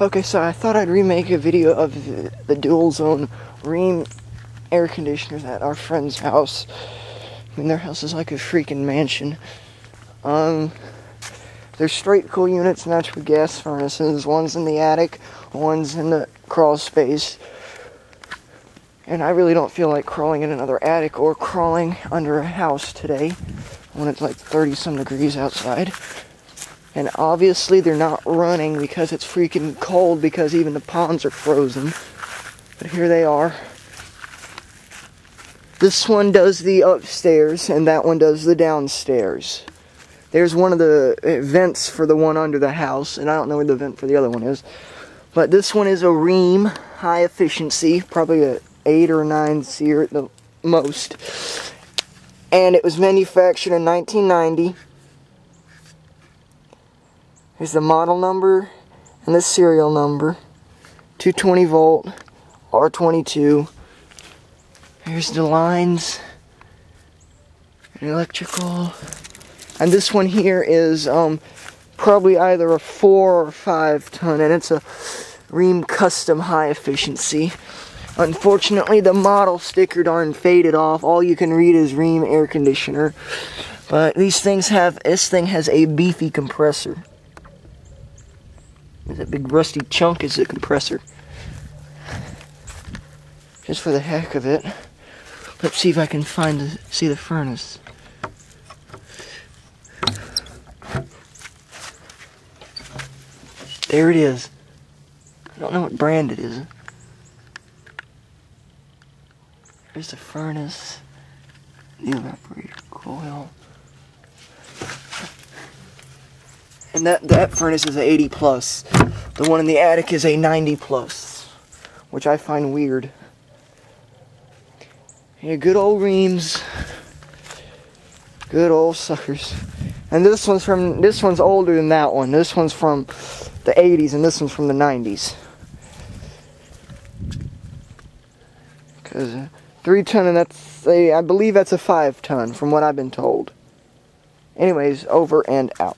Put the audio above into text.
Okay, so I thought I'd remake a video of the, dual zone Rheem air conditioners at our friend's house. I mean, their house is like a freaking mansion. Um, they're straight cool units natural gas furnaces. One's in the attic, one's in the crawl space. And I really don't feel like crawling in another attic or crawling under a house today when it's like 30 some degrees outside. And obviously they're not running because it's freaking cold because even the ponds are frozen. But here they are. This one does the upstairs and that one does the downstairs. There's one of the vents for the one under the house and I don't know where the vent for the other one is. But this one is a Rheem high efficiency, probably a 8 or 9 SEER at the most. And it was manufactured in 1990. Here's the model number and the serial number. 220 volt, R22. Here's the lines. Electrical. And this one here is um, probably either a 4 or 5 ton, and it's a Rheem Custom High Efficiency. Unfortunately, the model sticker darn faded off. All you can read is Rheem Air Conditioner. But these things have, this thing has a beefy compressor. That big rusty chunk is the compressor. Just for the heck of it. Let's see if I can find the, see the furnace. There it is. I don't know what brand it is. There's the furnace. The evaporator coil. And that, that furnace is a 80 plus. The one in the attic is a 90 plus. Which I find weird. Yeah, good old Rheems. Good old suckers. And this one's from this one's older than that one. This one's from the 80s and this one's from the 90s. Cause uh, three ton and that's a I believe that's a five ton from what I've been told. Anyways, over and out.